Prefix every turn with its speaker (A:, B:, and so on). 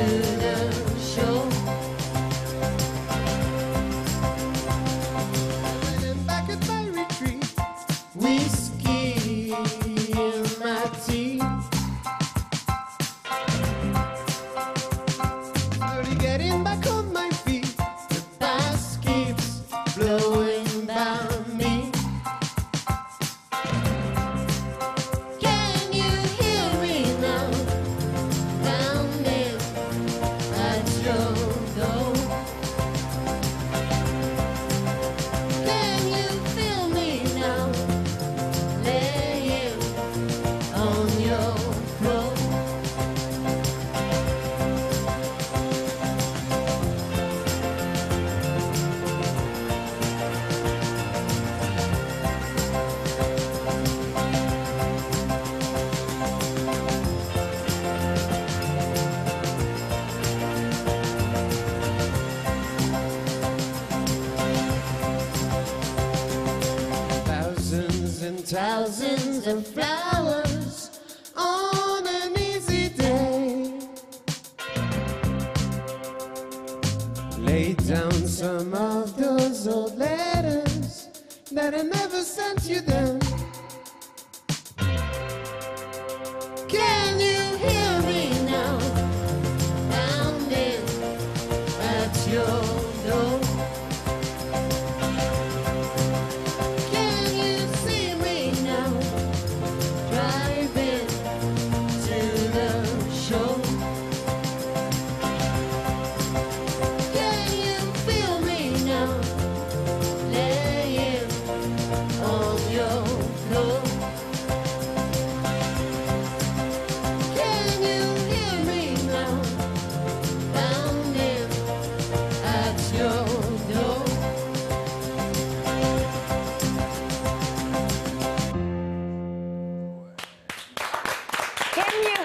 A: to thousands of flowers on an easy day. Lay down some of those old letters that I never sent you.
B: Can you